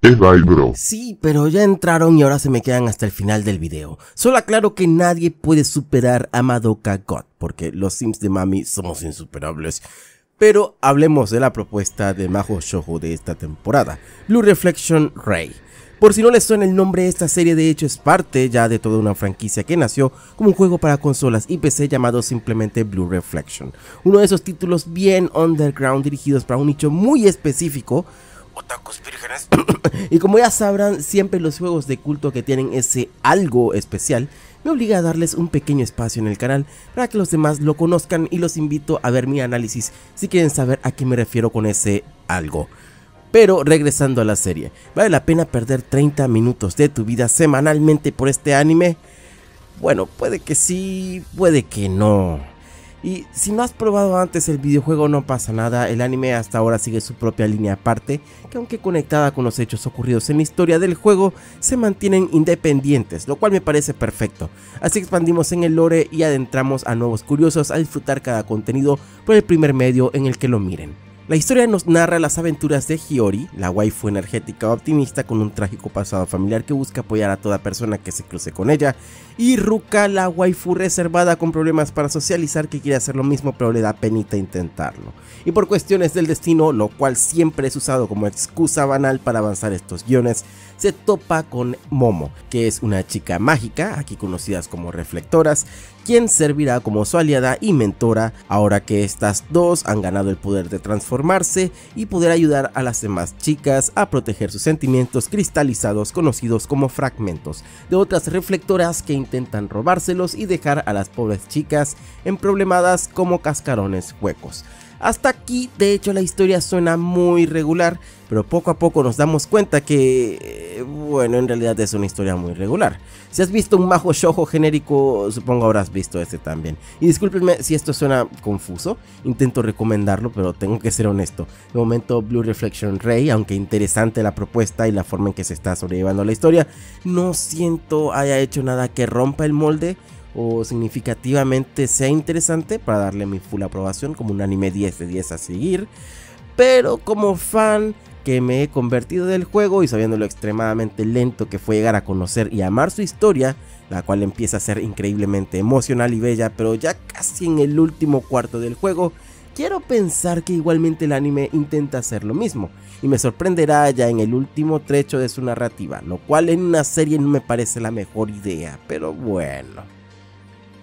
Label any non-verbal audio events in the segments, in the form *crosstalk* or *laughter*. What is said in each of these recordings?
Bro. Sí, pero ya entraron y ahora se me quedan hasta el final del video. Solo aclaro que nadie puede superar a Madoka God, porque los Sims de Mami somos insuperables. Pero hablemos de la propuesta de Majo Shoujo de esta temporada, Blue Reflection Ray. Por si no les suena el nombre, esta serie de hecho es parte ya de toda una franquicia que nació como un juego para consolas y PC llamado simplemente Blue Reflection. Uno de esos títulos bien underground dirigidos para un nicho muy específico, vírgenes. *coughs* y como ya sabrán, siempre los juegos de culto que tienen ese algo especial me obliga a darles un pequeño espacio en el canal para que los demás lo conozcan y los invito a ver mi análisis si quieren saber a qué me refiero con ese algo. Pero regresando a la serie, ¿vale la pena perder 30 minutos de tu vida semanalmente por este anime? Bueno, puede que sí, puede que no. Y si no has probado antes el videojuego no pasa nada, el anime hasta ahora sigue su propia línea aparte, que aunque conectada con los hechos ocurridos en la historia del juego, se mantienen independientes, lo cual me parece perfecto. Así expandimos en el lore y adentramos a nuevos curiosos a disfrutar cada contenido por el primer medio en el que lo miren. La historia nos narra las aventuras de Hiyori, la waifu energética optimista con un trágico pasado familiar que busca apoyar a toda persona que se cruce con ella, y Ruka, la waifu reservada con problemas para socializar que quiere hacer lo mismo pero le da penita intentarlo. Y por cuestiones del destino, lo cual siempre es usado como excusa banal para avanzar estos guiones, se topa con Momo, que es una chica mágica, aquí conocidas como reflectoras, quien servirá como su aliada y mentora ahora que estas dos han ganado el poder de transformarse y poder ayudar a las demás chicas a proteger sus sentimientos cristalizados conocidos como fragmentos de otras reflectoras que intentan robárselos y dejar a las pobres chicas emproblemadas como cascarones huecos. Hasta aquí, de hecho, la historia suena muy regular, pero poco a poco nos damos cuenta que, eh, bueno, en realidad es una historia muy regular. Si has visto un Majo Shoujo genérico, supongo habrás visto este también. Y discúlpenme si esto suena confuso, intento recomendarlo, pero tengo que ser honesto. De momento, Blue Reflection Ray, aunque interesante la propuesta y la forma en que se está sobrellevando la historia, no siento haya hecho nada que rompa el molde o significativamente sea interesante para darle mi full aprobación como un anime 10 de 10 a seguir. Pero como fan que me he convertido del juego y sabiendo lo extremadamente lento que fue llegar a conocer y amar su historia, la cual empieza a ser increíblemente emocional y bella, pero ya casi en el último cuarto del juego, quiero pensar que igualmente el anime intenta hacer lo mismo, y me sorprenderá ya en el último trecho de su narrativa, lo cual en una serie no me parece la mejor idea, pero bueno.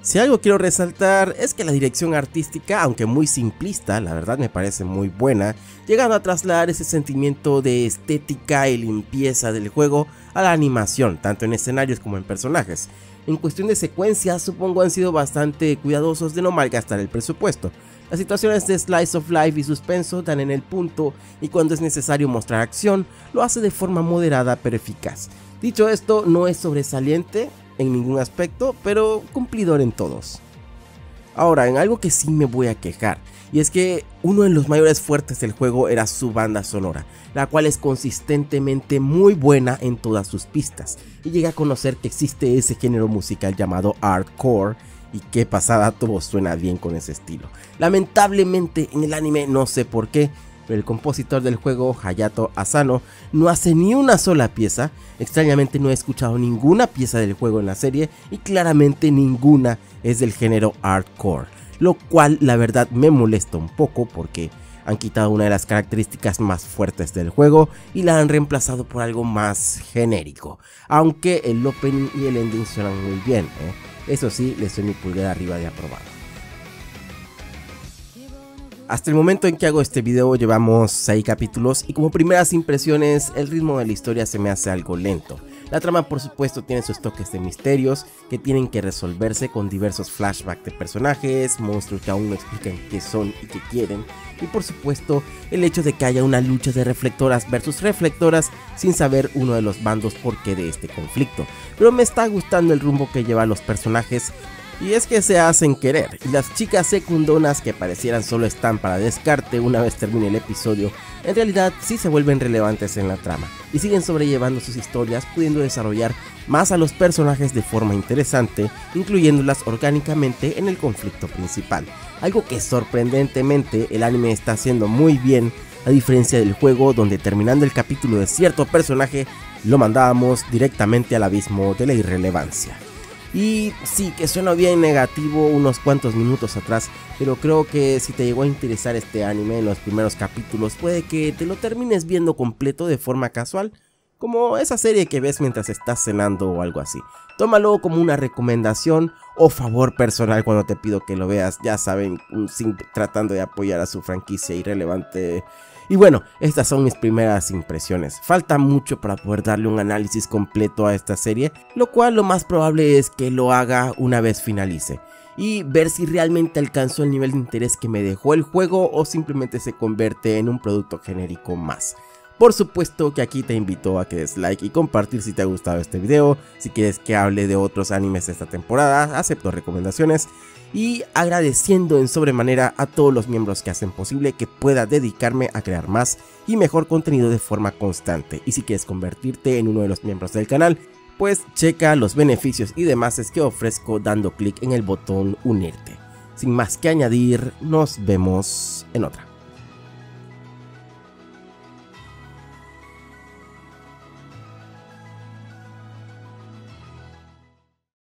Si algo quiero resaltar es que la dirección artística, aunque muy simplista, la verdad me parece muy buena, llegando a trasladar ese sentimiento de estética y limpieza del juego a la animación, tanto en escenarios como en personajes. En cuestión de secuencias, supongo han sido bastante cuidadosos de no malgastar el presupuesto. Las situaciones de slice of life y suspenso dan en el punto y cuando es necesario mostrar acción, lo hace de forma moderada pero eficaz. Dicho esto, no es sobresaliente, en ningún aspecto, pero cumplidor en todos. Ahora, en algo que sí me voy a quejar, y es que uno de los mayores fuertes del juego era su banda sonora, la cual es consistentemente muy buena en todas sus pistas, y llegué a conocer que existe ese género musical llamado hardcore, y qué pasada todo suena bien con ese estilo. Lamentablemente en el anime no sé por qué, pero el compositor del juego, Hayato Asano, no hace ni una sola pieza. Extrañamente no he escuchado ninguna pieza del juego en la serie y claramente ninguna es del género hardcore, lo cual la verdad me molesta un poco porque han quitado una de las características más fuertes del juego y la han reemplazado por algo más genérico, aunque el opening y el ending suenan muy bien, ¿eh? eso sí, les doy mi pulgar arriba de aprobado. Hasta el momento en que hago este video llevamos 6 capítulos y como primeras impresiones el ritmo de la historia se me hace algo lento. La trama por supuesto tiene sus toques de misterios que tienen que resolverse con diversos flashbacks de personajes, monstruos que aún no explican qué son y qué quieren, y por supuesto el hecho de que haya una lucha de reflectoras versus reflectoras sin saber uno de los bandos por qué de este conflicto. Pero me está gustando el rumbo que llevan los personajes y es que se hacen querer, y las chicas secundonas que parecieran solo están para descarte una vez termine el episodio, en realidad sí se vuelven relevantes en la trama, y siguen sobrellevando sus historias pudiendo desarrollar más a los personajes de forma interesante, incluyéndolas orgánicamente en el conflicto principal. Algo que sorprendentemente el anime está haciendo muy bien a diferencia del juego donde terminando el capítulo de cierto personaje lo mandábamos directamente al abismo de la irrelevancia. Y sí, que suena bien negativo unos cuantos minutos atrás, pero creo que si te llegó a interesar este anime en los primeros capítulos, puede que te lo termines viendo completo de forma casual, como esa serie que ves mientras estás cenando o algo así. Tómalo como una recomendación o favor personal cuando te pido que lo veas, ya saben, tratando de apoyar a su franquicia irrelevante y bueno, estas son mis primeras impresiones. Falta mucho para poder darle un análisis completo a esta serie, lo cual lo más probable es que lo haga una vez finalice. Y ver si realmente alcanzó el nivel de interés que me dejó el juego o simplemente se convierte en un producto genérico más. Por supuesto que aquí te invito a que des like y compartir si te ha gustado este video, si quieres que hable de otros animes de esta temporada, acepto recomendaciones y agradeciendo en sobremanera a todos los miembros que hacen posible que pueda dedicarme a crear más y mejor contenido de forma constante. Y si quieres convertirte en uno de los miembros del canal, pues checa los beneficios y demás que ofrezco dando clic en el botón unirte. Sin más que añadir, nos vemos en otra.